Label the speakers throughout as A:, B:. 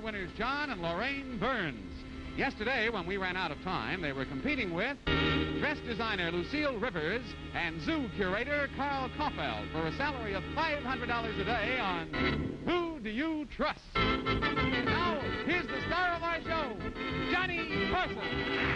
A: $100 winners, John and Lorraine Burns. Yesterday, when we ran out of time, they were competing with dress designer Lucille Rivers and zoo curator Carl Kaufeld for a salary of $500 a day on Who Do You Trust? Now, here's the star of our show, Johnny Carson.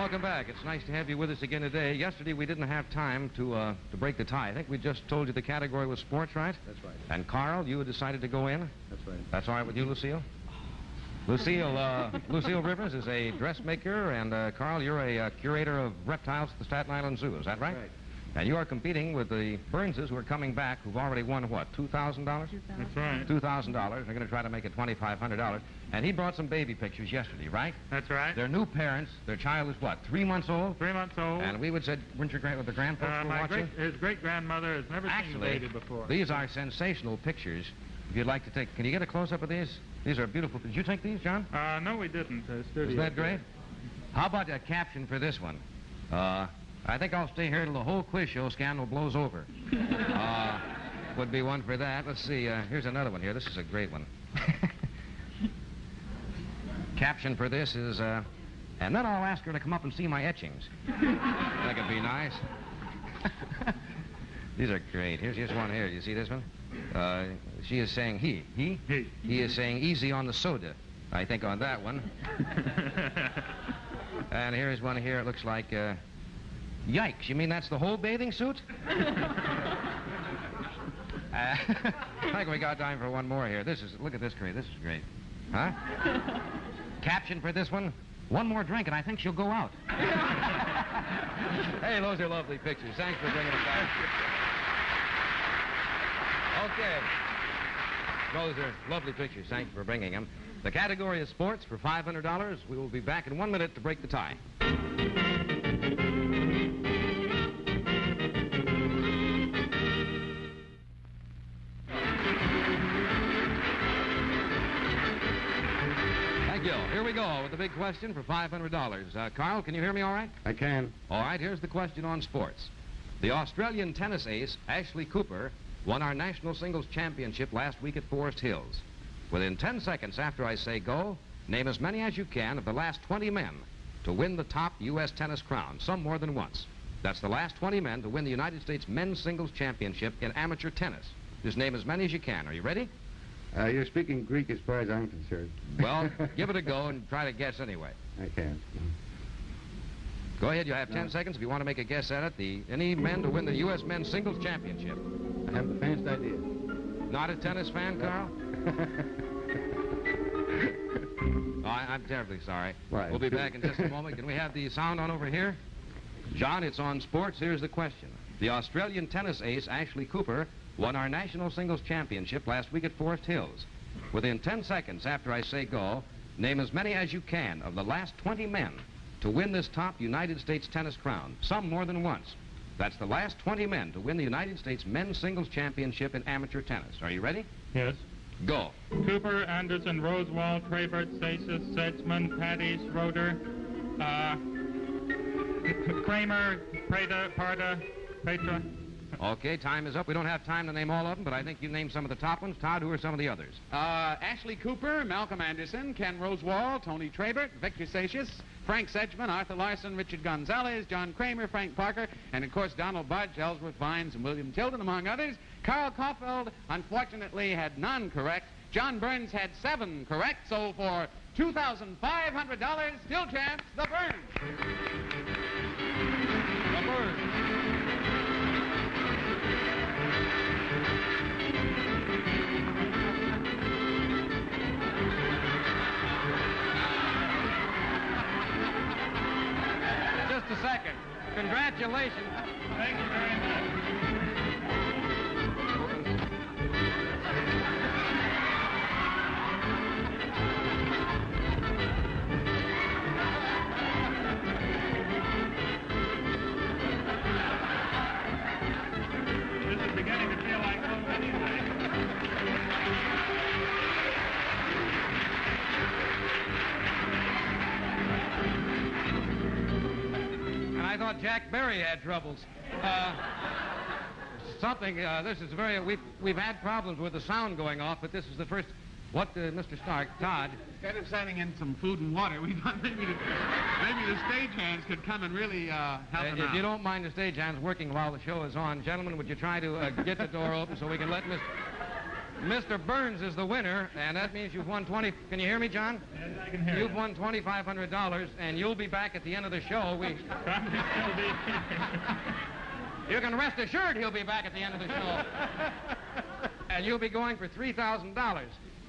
B: Welcome back. It's nice to have you with us again today. Yesterday we didn't have time to uh, to break the tie. I think we just told you the category was sports, right?
C: That's right.
B: And Carl, you had decided to go in.
C: That's right.
B: That's all right with you, Lucille? Lucille, uh, Lucille Rivers is a dressmaker, and uh, Carl, you're a uh, curator of reptiles at the Staten Island Zoo. Is that right?
C: Right.
B: And you are competing with the Burnses, who are coming back, who've already won what, two thousand dollars?
D: That's right.
B: Two thousand dollars. They're going to try to make it twenty-five hundred dollars. And he brought some baby pictures yesterday, right?
D: That's right.
B: They're new parents. Their child is what, three months old?
D: Three months old.
B: And we would said, weren't your grand, with the grandfolks
D: uh,
B: were
D: my
B: watching?
D: great, his great grandmother has never seen a
B: Actually,
D: baby before.
B: these are sensational pictures. If you'd like to take, can you get a close up of these? These are beautiful. Did you take these, John?
D: Uh, no, we didn't. The studio.
B: Is that great? How about a caption for this one? Uh, I think I'll stay here till the whole quiz show scandal blows over. uh, would be one for that. Let's see. Uh, here's another one here. This is a great one. caption for this is, uh, and then I'll ask her to come up and see my etchings. that could be nice. These are great. Here's here's one here. You see this one? Uh, she is saying he. He?
D: He.
B: He is saying easy on the soda. I think on that one. And here's one here. It looks like, uh, yikes. You mean that's the whole bathing suit? Uh, I think we got time for one more here. This is, look at this great. This is great. Huh? Caption for this one, one more drink and I think she'll go out. hey, those are lovely pictures. Thanks for bringing them back. Okay. Those are lovely pictures. Thanks for bringing them. The category is sports for $500. We will be back in one minute to break the tie. Here we go with the big question for $500. Uh, Carl, can you hear me all right?
C: I can.
B: All right, here's the question on sports. The Australian tennis ace, Ashley Cooper, won our national singles championship last week at Forest Hills. Within 10 seconds after I say go, name as many as you can of the last 20 men to win the top U.S. tennis crown, some more than once. That's the last 20 men to win the United States men's singles championship in amateur tennis. Just name as many as you can. Are you ready?
C: Uh, you're speaking Greek as far as I'm concerned.
B: Well, give it a go and try to guess anyway.
C: I can't.
B: Go ahead, you have 10 seconds if you want to make a guess at it. The any men to win the U.S. men's singles championship.
C: I have the faintest idea.
B: Not a tennis fan, Carl? Oh, I, I'm terribly sorry.
C: Why?
B: We'll be back in just a moment. Can we have the sound on over here? John, it's on sports. Here's the question. The Australian tennis ace, Ashley Cooper, won our national singles championship last week at Forest Hills. Within 10 seconds after I say go, name as many as you can of the last 20 men to win this top United States tennis crown, some more than once. That's the last 20 men to win the United States men's singles championship in amateur tennis. Are you ready?
D: Yes.
B: Go.
D: Cooper, Anderson, Rosewall, Trabert, Seixas, Sedgman, Paddy's, Schroeder, uh, Kramer, Prada, Parda, Petra.
B: Okay, time is up. We don't have time to name all of them, but I think you named some of the top ones. Todd, who are some of the others?
A: Uh, Ashley Cooper, Malcolm Anderson, Ken Rosewall, Tony Trabert, Victor Seixas, Frank Sedgman, Arthur Larsen, Richard Gonzales, John Kramer, Frank Parker, and of course Donald Budge, Ellsworth Vines, and William Tilden, among others. Carl Kaufeld, unfortunately, had none correct. John Burns had seven correct, so for $2,500, still chance, the Burns. Congratulations.
D: Thank you very much.
B: Jack Berry had troubles. Uh, something. Uh, this is very. We've we've had problems with the sound going off, but this is the first. What, uh, Mr. Stark, Todd?
A: Instead of sending in some food and water, we thought maybe the, maybe the stagehands could come and really uh, help
B: Uh, if
A: out.
B: you don't mind the stagehands working while the show is on, gentlemen, would you try to uh, get the door open so we can let Mr. Mr. Burns is the winner, and that means you've won 20. Can you hear me, John?
D: Yes, I can hear
B: You've
D: you.
B: won $2,500, and you'll be back at the end of the show. We,
D: Probably still be
B: you can rest assured he'll be back at the end of the show. and you'll be going for $3,000.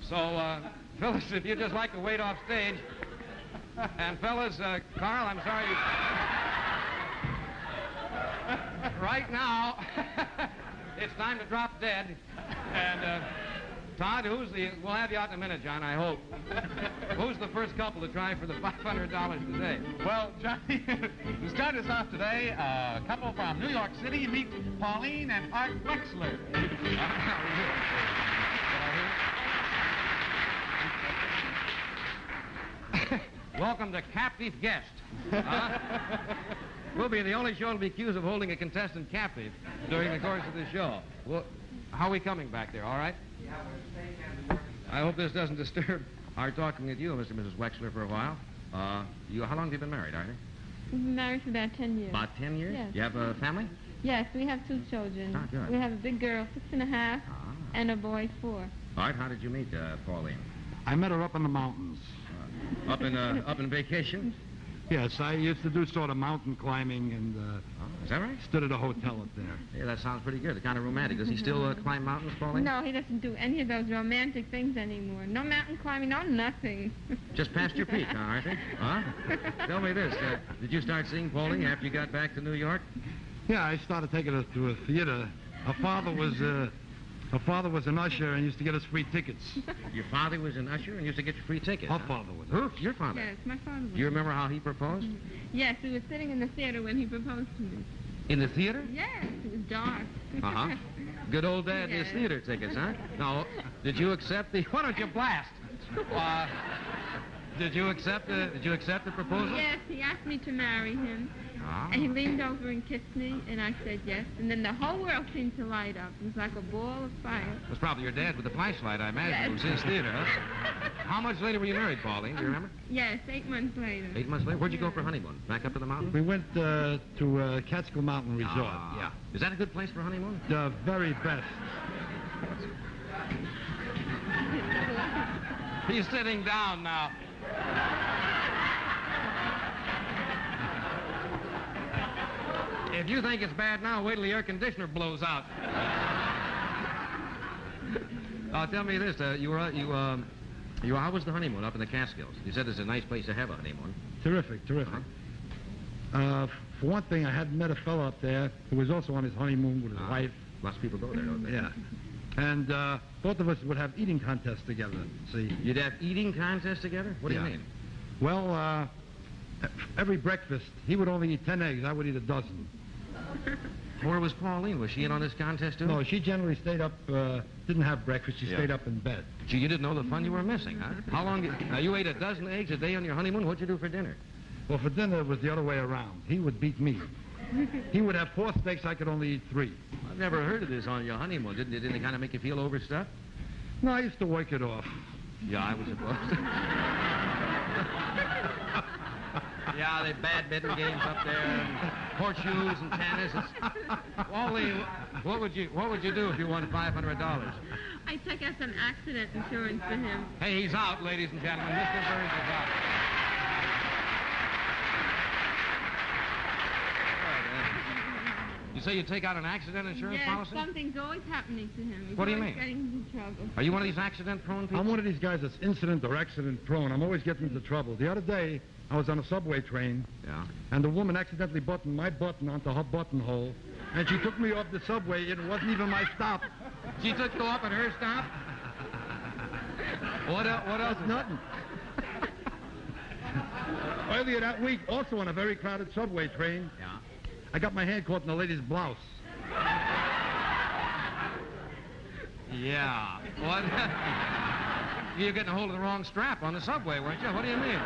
B: So, uh, Phyllis, if you'd just like to wait off stage. And fellas, uh, Carl, I'm sorry. you- right now, it's time to drop dead. And uh, Todd, who's the? We'll have you out in a minute, John. I hope. who's the first couple to try for the $500 today?
A: Well, Johnny, to start us off today, a couple from New York City. Meet Pauline and Art Wexler.
B: Welcome to Captive Guest. Huh? we'll be the only show to be accused of holding a contestant captive during the course of the show. Well, how are we coming back there? All right? I hope this doesn't disturb our talking with you, Mr. and Mrs. Wexler, for a while. Uh, you, how long have you been married, Arthur?
E: We've been married for about 10 years.
B: About 10 years?
E: Yes.
B: You have a family?
E: Yes, we have two children.
B: Ah, good.
E: We have a big girl, six and a half,
B: Ah.
E: and a boy, four.
B: All right, how did you meet uh, Pauline?
C: I met her up in the mountains.
B: Up in uh, up in vacation?
C: Yes, I used to do sort of mountain climbing and uh,
B: Oh, is that right?
C: stood at a hotel up there.
B: Yeah, that sounds pretty good. Kind of romantic. Does he still uh, climb mountains, Pauline?
E: No, he doesn't do any of those romantic things anymore. No mountain climbing, no nothing.
B: Just past your peak, huh, Arthur? Huh? Tell me this. Uh, did you start seeing Pauline after you got back to New York?
C: Yeah, I started taking her to a theater. Her father was uh, her father was an usher and used to get us free tickets.
B: Your father was an usher and used to get you free tickets.
C: Her
B: huh?
C: father was.
B: Who? Your father.
E: yes, my father was.
B: Do you remember how he proposed?
E: Yes, we were sitting in the theater when he proposed to me.
B: In the theater?
E: Yes, it was dark.
B: Uh-huh. Good old dad and his theater tickets, huh? Now, did you accept the... Why don't you blast? Uh, did you accept the... Did you accept the proposal?
E: yes, he asked me to marry him.
B: Ah.
E: And he leaned over and kissed me, and I said yes. And then the whole world seemed to light up. It was like a ball of fire.
B: It was probably your dad with the flashlight, I imagine.
E: Yes.
B: It was his theater, huh? How much later were you married, Pauline? Do you remember?
E: Yes, eight months later.
B: Eight months later? Where'd you go for honeymoon? Back up to the mountain?
C: We went uh, to uh, Catskill Mountain Resort.
B: Ah.
C: Yeah,
B: Is that a good place for honeymoon?
C: the very best.
B: He's sitting down now. If you think it's bad now, wait till the air conditioner blows out. Uh, tell me this: uh, you were uh, you um, you how was the honeymoon up in the Catskills? You said it's a nice place to have a honeymoon.
C: Terrific, terrific. Uh, for one thing, I had met a fellow up there who was also on his honeymoon with his
B: Ah.
C: wife.
B: Lots of people go there, don't they?
C: Yeah. And uh, both of us would have eating contests together, see.
B: You'd have eating contests together. What do
C: Yeah.
B: you mean?
C: Well, uh, every breakfast, he would only eat 10 eggs. I would eat a dozen.
B: Where was Pauline? Was she in on this contest too?
C: No, she generally stayed up, uh, didn't have breakfast. She
B: Yeah.
C: stayed up in bed.
B: Gee, you didn't know the fun you were missing, huh? How long? Did, now you ate a dozen eggs a day on your honeymoon. What'd you do for dinner?
C: Well, for dinner, it was the other way around. He would beat me. he would have four steaks. I could only eat three.
B: I've never heard of this on your honeymoon. Didn't it? Didn't it kind of make you feel overstuffed?
C: No, I used to work it off.
B: Yeah, I was supposed to. yeah, the badminton games up there, and horseshoes and tennis. It's... Wally, what would you what would you do if you won five hundred dollars?
E: I took out some accident insurance for him.
B: Hey, he's out, ladies and gentlemen. Mr. Burns is out. You say you take out an accident insurance
E: yes,
B: policy?
E: something's always happening to him. He's
B: What do you mean?
E: getting into trouble.
B: Are you one of these accident-prone people?
C: I'm one of these guys that's incident or accident prone. I'm always getting into trouble. The other day, I was on a subway train,
B: Yeah.
C: and the woman accidentally buttoned my button onto her buttonhole, and she took me off the subway. It wasn't even my stop.
B: She took you off at her stop. What else? What else?
C: That's nothing. Earlier that week, also on a very crowded subway train,
B: Yeah.
C: I got my hand caught in a lady's blouse.
B: Yeah. What? you were getting a hold of the wrong strap on the subway, weren't you? What do you mean?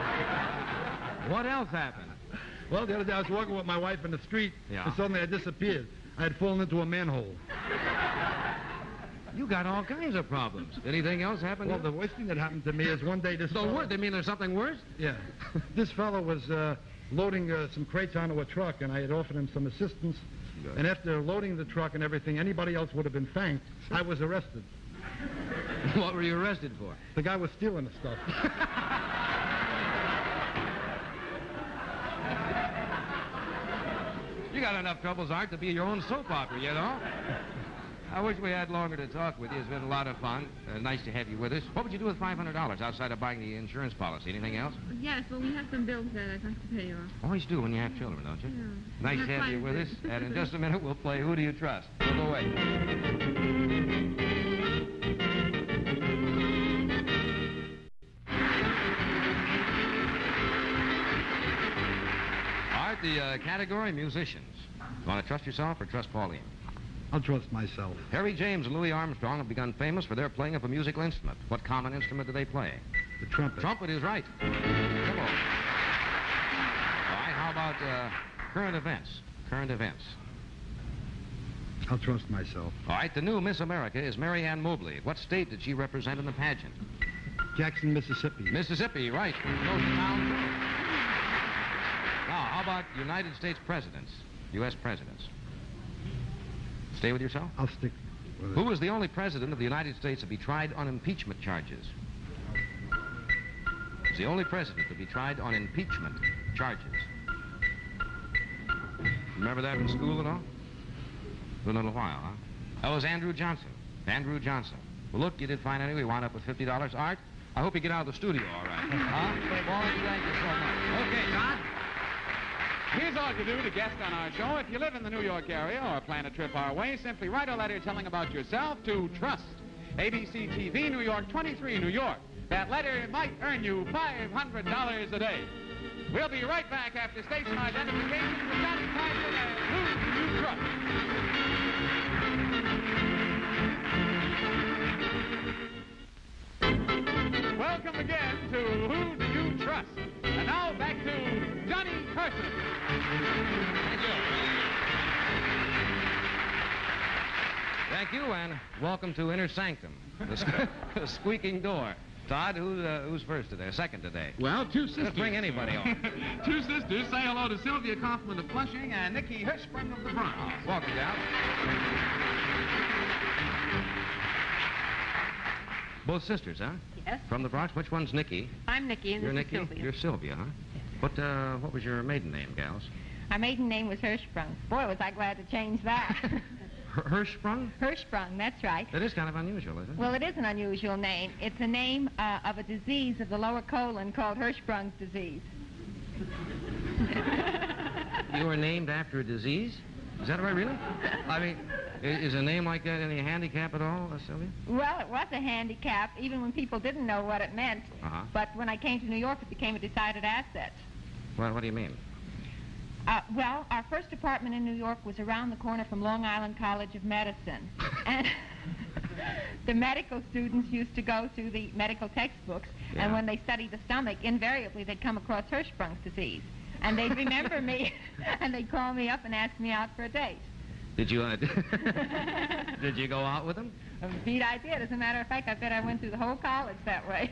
B: What else happened?
C: Well, the other day I was walking with my wife in the street,
B: Yeah.
C: and suddenly I disappeared. I had fallen into a manhole.
B: You got all kinds of problems. Anything else happen?
C: Well, the worst thing that happened to me is one day this
B: the
C: fellow,
B: word. They mean there's something worse?
C: yeah, this fellow was uh, loading uh, some crates onto a truck, and I had offered him some assistance. And after loading the truck and everything, anybody else would have been thanked. I was arrested.
B: what were you arrested for?
C: The guy was stealing the stuff.
B: got enough troubles, Art, to be your own soap opera, you know? I wish we had longer to talk with you. It's been a lot of fun. Uh, nice to have you with us. What would you do with $500 outside of buying the insurance policy? Anything else?
E: Yes, well, we have some bills that I have to pay off.
B: Always do when you have children, don't you?
E: Yeah.
B: Nice to have you with us. And in just a minute, we'll play Who Do You Trust? We'll go away. The uh, category musicians. You want to trust yourself or trust Pauline?
C: I'll trust myself.
B: Harry James and Louis Armstrong have become famous for their playing of a musical instrument. What common instrument do they play?
C: The trumpet.
B: Trumpet is right. Come on. All right, how about uh, current events? Current events.
C: I'll trust myself.
B: All right, the new Miss America is Mary Ann Mobley. What state did she represent in the pageant?
C: Jackson, Mississippi.
B: Mississippi, right. Goes to town, too. Now, how about United States presidents? U.S. presidents. Stay with yourself?
C: I'll stick with it.
B: Who was the only president of the United States to be tried on impeachment charges? Was the only president to be tried on impeachment charges. Remember that from school at all? For a little while, huh? That was Andrew Johnson. Andrew Johnson. Well, look, you did fine anyway. You wound up with $50. Art, I hope you get out of the studio all right. huh? Thank you so much. Okay, Todd.
A: Here's all you do to guest on our show. If you live in the New York area or plan a trip our way, simply write a letter telling about yourself to Trust. ABC TV, New York 23, New York. That letter might earn you $500 a day. We'll be right back after station identification with Johnny Carson and Who You Trust? Carson.
B: Thank you. Thank you, and welcome to Inner Sanctum, the, sque- the squeaking door. Todd, who's, uh, who's first today? Second today?
A: Well, two sisters.
B: Let's bring anybody on.
A: two sisters say hello to Sylvia Kaufman of Flushing and Nikki Hirschsprung of the Bronx.
B: Welcome, gal. Both sisters, huh?
F: Yes.
B: From the Bronx. Which one's Nikki?
F: I'm Nikki, and
B: You're
F: this
B: Nikki.
F: is Sylvia.
B: You're Sylvia, huh? What uh, what was your maiden name, gals?
F: Our maiden name was Hirschsprung. Boy, was I glad to change that.
B: Hirschsprung?
F: Hirschsprung, that's right.
B: That is kind of unusual, isn't it?
F: Well, it is an unusual name. It's a name uh, of a disease of the lower colon called Hirschsprung's disease.
B: You were named after a disease? Is that right, really? I mean, is a name like that any handicap at all, uh, Sylvia?
F: Well, it was a handicap, even when people didn't know what it meant.
B: Uh-huh.
F: But when I came to New York, it became a decided asset.
B: Well, what do you mean?
F: Uh, well, our first apartment in New York was around the corner from Long Island College of Medicine. And the medical students used to go through the medical textbooks,
B: Yeah.
F: and when they studied the stomach, invariably they'd come across Hirschsprung's disease. And they'd remember me, and they'd call me up and ask me out for a date.
B: Did you uh, did you go out with them?
F: Indeed, I did. As a matter of fact, I bet I went through the whole college that way.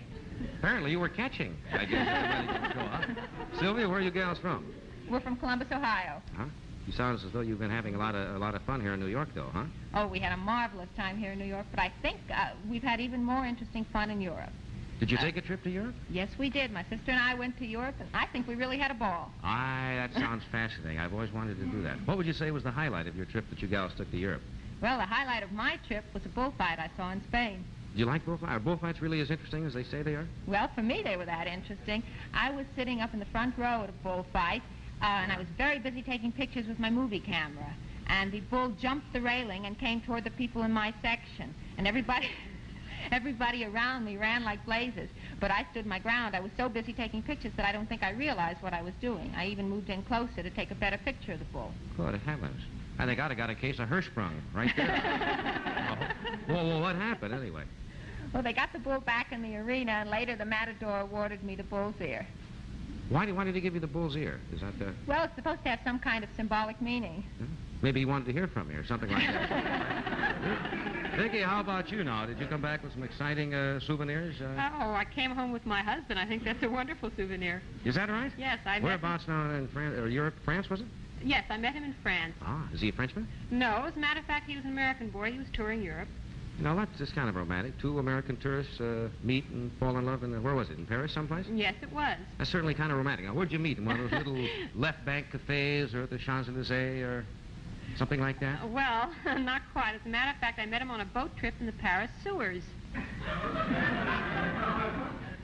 B: Apparently, you were catching. I guess. everybody can go out. Sylvia, where are you gals from?
F: We're from Columbus, Ohio.
B: Huh? You sound as though you've been having a lot of a lot of fun here in New York, though, huh?
F: Oh, we had a marvelous time here in New York, but I think uh, we've had even more interesting fun in Europe.
B: Did you take a trip to Europe?
F: Yes, we did. My sister and I went to Europe, and I think we really had a ball.
B: Aye, that sounds fascinating. I've always wanted to do that. What would you say was the highlight of your trip that you gals took to Europe?
F: Well, the highlight of my trip was a bullfight I saw in Spain.
B: Do you like bullfights? Are bullfights really as interesting as they say they are?
F: Well, for me, they were that interesting. I was sitting up in the front row at a bullfight, uh, and I was very busy taking pictures with my movie camera. And the bull jumped the railing and came toward the people in my section. And everybody, everybody around me ran like blazes. But I stood my ground. I was so busy taking pictures that I don't think I realized what I was doing. I even moved in closer to take a better picture of the bull.
B: Good heavens. I think I'd have got a case of Hirschsprung right there. oh. Well, well, what happened anyway?
F: Well, they got the bull back in the arena, and later the matador awarded me the bull's ear.
B: Why, did- why did he give you the bull's ear? Is that the...
F: Well, it's supposed to have some kind of symbolic meaning.
B: Maybe he wanted to hear from you or something like that? Vicky, how about you now? Did you come back with some exciting uh, souvenirs? Uh,
G: Oh, I came home with my husband. I think that's a wonderful souvenir.
B: is that right?
G: Yes, I met
B: Whereabouts now in France, or Europe? France, was it?
G: Yes, I met him in France.
B: Ah, is he a Frenchman?
G: No, as a matter of fact, he was an American boy. He was touring Europe.
B: Now, that's just kind of romantic. Two American tourists uh, meet and fall in love in, uh, where was it, in Paris someplace?
G: Yes, it was.
B: That's certainly kind of romantic. Now, where'd you meet? In one of those little left bank cafes or at the Champs-Élysées or something like that?
G: Uh, Well, not quite. As a matter of fact, I met him on a boat trip in the Paris sewers.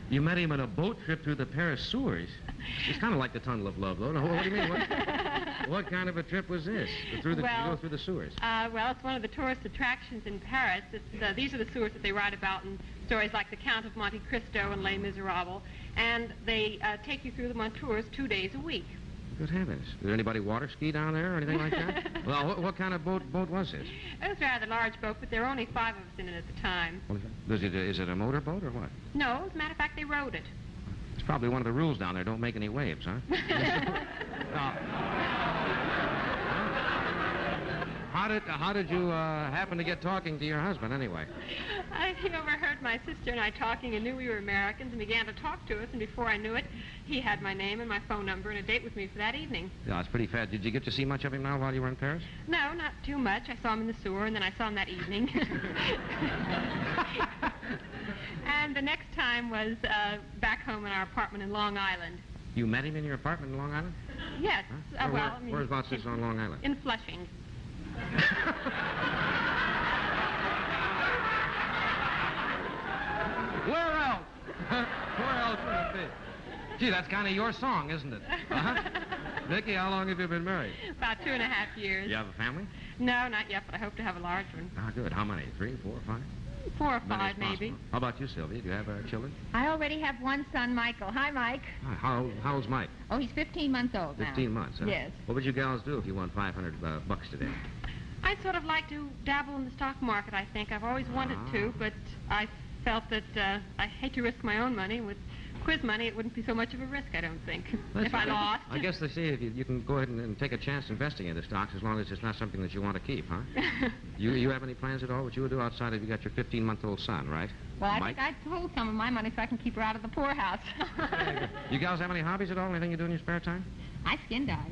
B: You met him on a boat trip through the Paris sewers. It's kind of like the Tunnel of Love, though. Now, what do you mean? What, what kind of a trip was this? Through the,
G: Well-
B: you go through the sewers.
G: Uh, well, it's one of the tourist attractions in Paris. It's, uh, these are the sewers that they write about in stories like The Count of Monte Cristo and Les Miserables. And they uh, take you through them on tours two days a week.
B: Good heavens. Is there anybody water ski down there or anything like that? well, what, what kind of boat boat was this?
G: It was a rather large boat, but there were only five of us in it at the time.
B: What is it? Is it, a, a motorboat or what?
G: No, as a matter of fact, they rowed it.
B: It's probably one of the rules down there. Don't make any waves, huh? did how did you uh, happen to get talking to your husband anyway?
G: I he overheard my sister and I talking and knew we were Americans and began to talk to us. And before I knew it, he had my name and my phone number and a date with me for that evening.
B: Yeah, it's pretty fat. Did you get to see much of him now while you were in Paris?
G: No, not too much. I saw him in the sewer and then I saw him that evening. and the next time was uh, back home in our apartment in Long Island.
B: You met him in your apartment in Long Island?
G: Yes.
B: Huh?
G: Uh, well,
B: where-
G: I mean,
B: whereabouts is on Long Island?
G: in Flushing.
B: Where else? Where else would it be? Gee, that's kind of your song, isn't it? Uh-huh. Vicky, how long have you been married?
G: About two and a half years.
B: You have a family?
G: No, not yet, but I hope to have a large one.
B: Ah, good. How many? Three, four, five?
G: Four or five, maybe.
B: How about you, Sylvia? Do you have uh, children?
F: I already have one son, Michael. Hi, Mike.
B: Ah, How, how old's Mike?
F: Oh, he's 15 months old now.
B: 15 months, huh?
F: Yes.
B: What would you gals do if you won 500 uh, bucks today?
G: I'd sort of like to dabble in the stock market, I think. I've always wanted
B: Ah.
G: to, but I felt that uh, I hate to risk my own money. With quiz money, it wouldn't be so much of a risk, I don't think, if I lost.
B: I guess they say if you, you can go ahead and, and take a chance investing in the stocks as long as it's not something that you want to keep, huh? you you have any plans at all? What you would do outside if you got your 15-month-old son, right?
F: Well, I
B: Mike?
F: think I'd hold some of my money so I can keep her out of the poorhouse.
B: You gals have any hobbies at all? Anything you do in your spare time?
F: I skin dive.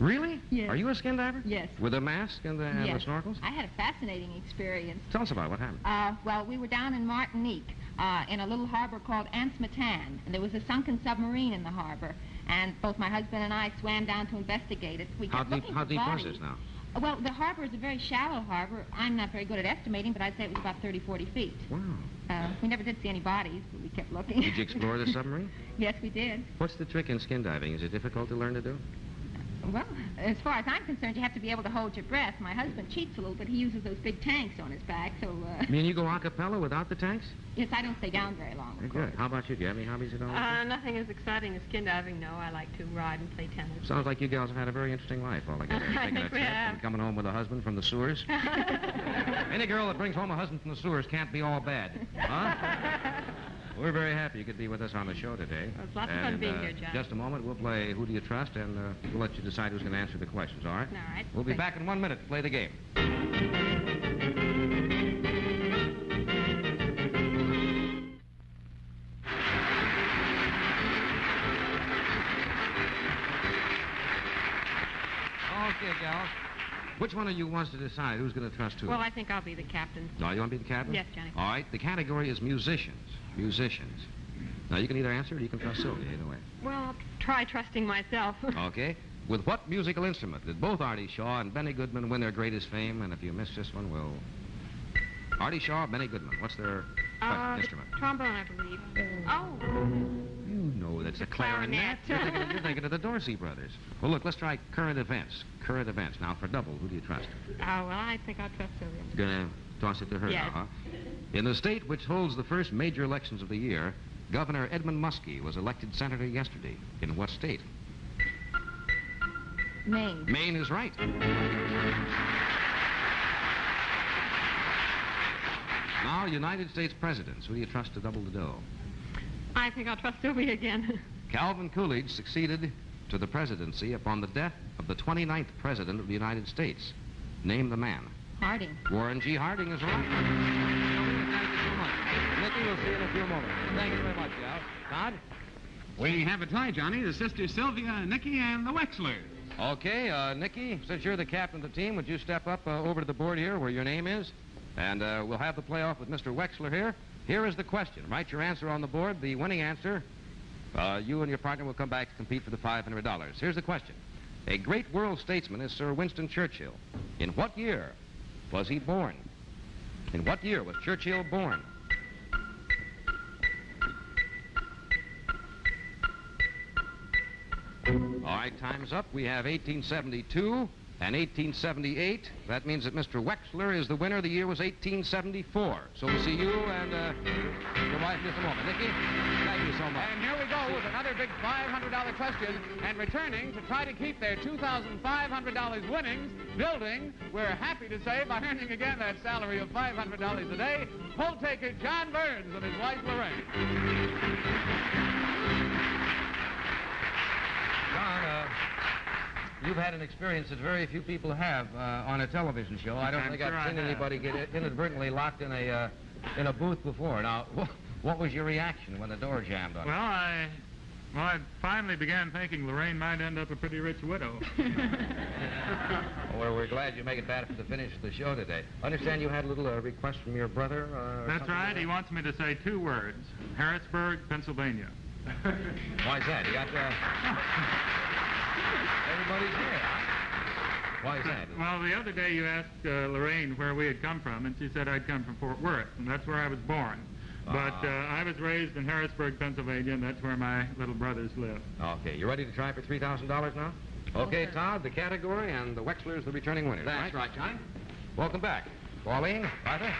B: Really?
F: Yes.
B: Are you a skin diver?
F: Yes.
B: With a mask and the, and
F: yes.
B: the snorkels?
F: I had a fascinating experience.
B: Tell us about it. what happened.
F: Uh, well, we were down in Martinique uh, in a little harbor called Anse-Mitan, and there was a sunken submarine in the harbor. And both my husband and I swam down to investigate it. We
B: How
F: kept
B: deep,
F: looking
B: how deep was this now?
F: Well, the harbor is a very shallow harbor. I'm not very good at estimating, but I'd say it was about 30, 40 feet.
B: Wow.
F: Uh, we never did see any bodies, but we kept looking.
B: Did you explore the submarine?
F: yes, we did.
B: What's the trick in skin diving? Is it difficult to learn to do?
F: Well, as far as I'm concerned, you have to be able to hold your breath. My husband cheats a little, but he uses those big tanks on his back, so, uh,
B: You mean you go a cappella without the tanks?
F: yes, I don't stay down very long,
B: Very
F: of course.
B: good. How about you? Do you have any hobbies at all?
G: Uh, nothing as exciting as skin diving, no. I like to ride and play tennis.
B: Sounds like you gals have had a very interesting life altogether.
G: I
B: Taking a
G: think we have.
B: and coming home with a husband from the sewers. Any girl that brings home a husband from the sewers can't be all bad. Huh? We're very happy you could be with us on the show today.
G: Well, it's lots of fun being
B: uh,
G: here, John.
B: Just a moment, we'll play Who Do You Trust, and uh, we'll let you decide who's going to answer the questions, all right?
G: All right.
B: We'll be
F: Thank
B: back in one minute to play the game. Okay, gals. Which one of you wants to decide who's going to trust who?
G: Well, I think I'll be the captain.
B: No, you want to be the captain?
G: Yes, Johnny.
B: All right, the category is musicians. Musicians. Now, you can either answer or you can trust Sylvia, either way.
G: Well, I'll try trusting myself.
B: Okay? With what musical instrument did both Artie Shaw and Benny Goodman win their greatest fame? And if you miss this one, we'll... Artie Shaw, Benny Goodman, what's their
G: Uh, the
B: instrument?
G: trombone, I believe. Oh,
B: You know that's a
G: clarinet.
B: clarinet. You're thinking, of, you're thinking of the Dorsey brothers. Well, look, let's try current events. Current events. Now, for double, who do you trust?
G: oh, well, I think I'll trust Sylvia.
B: Gonna toss it to her
G: Yes.
B: now, huh? In the state which holds the first major elections of the year, Governor Edmund Muskie was elected senator yesterday. In what state?
F: Maine.
B: Maine is right. Now, United States presidents. Who do you trust to double the dough?
G: I think I'll trust Sylvia again.
B: Calvin Coolidge succeeded to the presidency upon the death of the 29th President of the United States. Name the man.
F: Harding.
B: Warren G. Harding is right. Thank you so much. Nicky, we'll see you in a few moments. Thank you very much, Al. Todd?
A: We have a tie, Johnny. The sisters Sylvia, Nicky, and the Wexlers.
B: Okay, uh, Nicky, since you're the captain of the team, would you step up uh, over to the board here where your name is? And uh, we'll have the playoff with Mr. Wexler here. Here is the question. Write your answer on the board. The winning answer, uh, you and your partner will come back to compete for the $500. Here's the question. A great world statesman is Sir Winston Churchill. In what year was he born? In what year was Churchill born? All right, time's up. We have 1872 and 1878. That means that Mr. Wexler is the winner. The year was 1874. So we'll see you and uh, your wife in just a moment. Nicky, thank you so much.
A: And here we go with another big $500 question. And returning to try to keep their $2,500 winnings building, we're happy to say, by earning again that salary of $500 a day, poll taker John Burns and his wife Lorraine.
B: John, uh, you've had an experience that very few people have uh, on a television show. I don't
D: I'm
B: think
D: sure
B: I've seen anybody get inadvertently locked in a uh, in a booth before. Now, wh- what was your reaction when the door jammed on you?
D: Well, I, well, I finally began thinking Lorraine might end up a pretty rich widow.
B: Well, we're glad you make it back to the finish of the show today. Understand you had a little uh, request from your brother? Uh,
D: That's right.
B: like
D: He that?
B: wants.
D: wants me to say two words: Harrisburg, Pennsylvania.
B: Why is that? You got. Uh... Everybody's here. Huh? Why is that?
D: Well, the other day you asked uh, Lorraine where we had come from, and she said I'd come from Fort Worth, and that's where I was born. But
B: Ah.
D: uh, I was raised in Harrisburg, Pennsylvania, and that's where my little brothers live.
B: Okay, you ready to try for three thousand dollars now? Okay, Todd, the category, and the Wexler's the returning winner.
A: That's right, John.
B: Welcome back. Pauline, Arthur.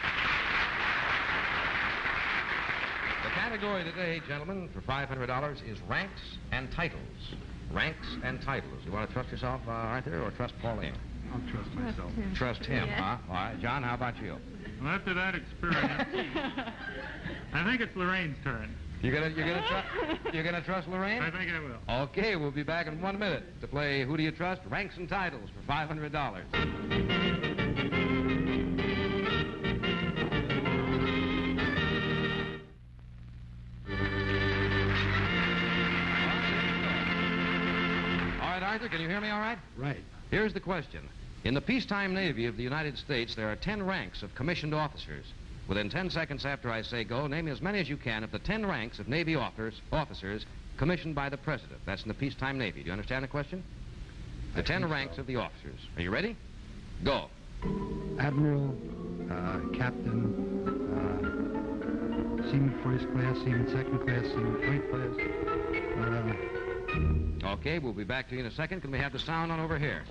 B: The category today, gentlemen, for $500 is ranks and titles. Ranks and titles. You want to trust yourself, uh, Arthur, or trust Pauline?
C: I'll trust myself.
B: Trust him,
E: Yes.
B: huh? All right, John, how about you?
D: Well, after that experience, I think it's Lorraine's turn.
B: You gonna, you're gonna, tru- you're gonna trust Lorraine?
D: I think I will.
B: Okay, we'll be back in one minute to play Who Do You Trust? Ranks and Titles for $500. All right, Arthur, can you hear me all right?
C: Right.
B: Here's the question. In the peacetime Navy of the United States, there are 10 ranks of commissioned officers. Within 10 seconds after I say go, name as many as you can of the 10 ranks of Navy officers, officers commissioned by the President. That's in the peacetime Navy. Do you understand the question? The 10 ranks of the officers. Are you ready? Go.
C: Admiral, uh, Captain, uh, Seaman First Class, Seaman Second Class, Seaman Third Class. Uh,
B: Okay, we'll be back to you in a second. Can we have the sound on over here?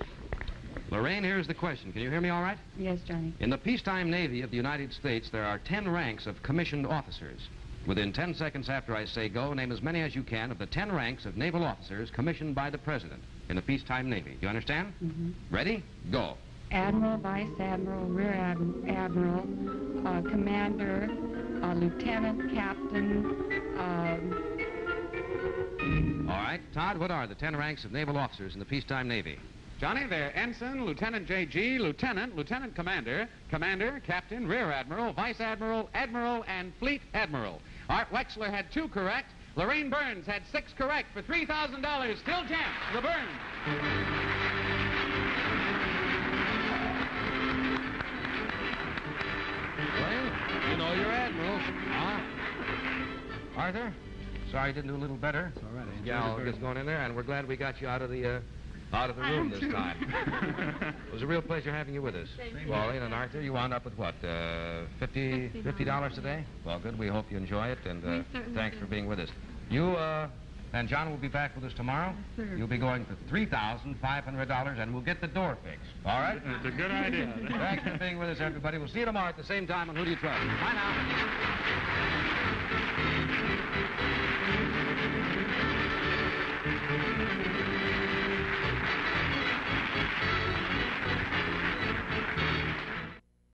B: Lorraine, here's the question. Can you hear me all right?
H: Yes, Johnny.
B: In the peacetime Navy of the United States, there are 10 ranks of commissioned officers. Within 10 seconds after I say go, name as many as you can of the 10 ranks of naval officers commissioned by the President in the peacetime Navy. Do you understand?
H: hmm
B: Ready? Go.
H: Admiral, Vice Admiral, Rear Ad- Admiral, uh, Commander, uh, Lieutenant, Captain, um,
B: Todd, what are the 10 ranks of naval officers in the peacetime Navy?
A: Johnny, they're Ensign, Lieutenant JG, Lieutenant, Lieutenant Commander, Commander, Captain, Rear Admiral, Vice Admiral, Admiral, and Fleet Admiral. Art Wexler had two correct. Lorraine Burns had six correct for $3,000. Still champs, the Burns.
B: Well, you know your admiral. Huh? Arthur? Sorry you didn't do a little better.
C: it's all right. I enjoyed
B: Yeah,
C: it
B: I'll
C: very
B: just going in there, and we're glad we got you out of the uh, out of the room this time. it was a real pleasure having you with us. Thank Pauline and Arthur, you wound up with what, uh, 50
E: $50
B: today? Well, good. We hope you enjoy it, and uh, thanks
E: do.
B: for being with us. You uh, and John will be back with us tomorrow.
E: Yes.
B: You'll be going for three thousand five hundred dollars, and we'll get the door fixed. All right?
D: It's a good idea.
B: Thanks for being with us, everybody. We'll see you tomorrow at the same time on Who Do You Trust? Bye now.